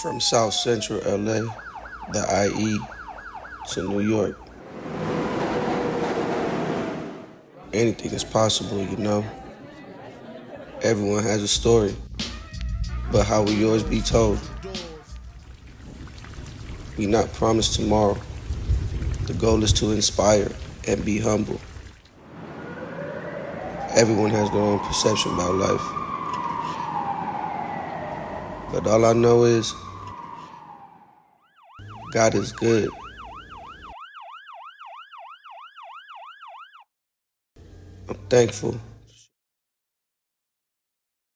From South Central LA, the IE, to New York. Anything is possible, you know. Everyone has a story, but how will yours be told? We not promised tomorrow. The goal is to inspire and be humble. Everyone has their own perception about life. But all I know is God is good. I'm thankful